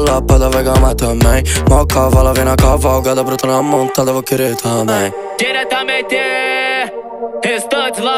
lapada vai gamar também. Mó cavala vem na cavalgada, bruta na montada, vou querer também. Diretamente, restantes lá.